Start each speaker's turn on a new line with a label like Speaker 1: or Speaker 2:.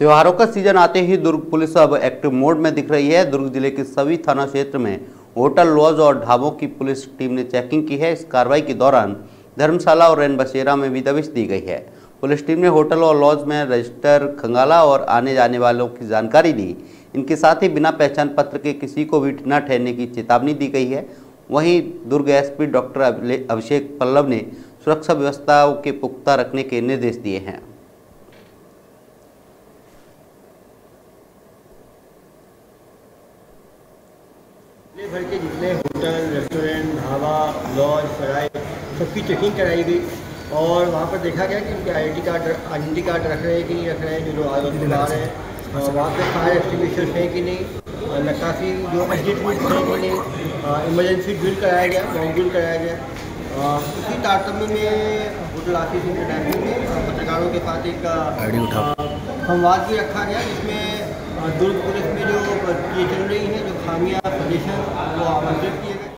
Speaker 1: त्योहारों का सीज़न आते ही दुर्ग पुलिस अब एक्टिव मोड में दिख रही है। दुर्ग ज़िले के सभी थाना क्षेत्र में होटल, लॉज और ढाबों की पुलिस टीम ने चेकिंग की है। इस कार्रवाई के दौरान धर्मशाला और रैन बसेरा में भी दबिश दी गई है। पुलिस टीम ने होटल और लॉज में रजिस्टर खंगाला और आने जाने वालों की जानकारी दी। इनके साथ ही बिना पहचान पत्र के किसी को भी न ठहरने की चेतावनी दी गई है। वहीं दुर्ग एसपी डॉक्टर अभिषेक पल्लव ने सुरक्षा व्यवस्थाओं के पुख्ता रखने के निर्देश दिए हैं।
Speaker 2: ज़िले भर के जितने होटल रेस्टोरेंट ढाबा लॉज सराय सबकी चेकिंग कराई गई और वहाँ पर देखा गया कि उनके आई कार्ड आइडेंटी कार्ड रख रहे हैं कि नहीं रख रहे हैं जो लोग आगे आ रहे हैं। वहाँ पर फायर एक्सटिंग्विशर है कि नहीं? नक्काशी जो एग्जिट है कि नहीं इमरजेंसी ड्रिल कराया गया मॉक कराया गया। उसी तारतम्य में होटल ऑफ़िस इंटरनेशनल में पत्रकारों के साथ एक संवाद भी रखा गया जिसमें दुर्ग पुलिस में खामियाँ सजेशन वो आमंत्रित किए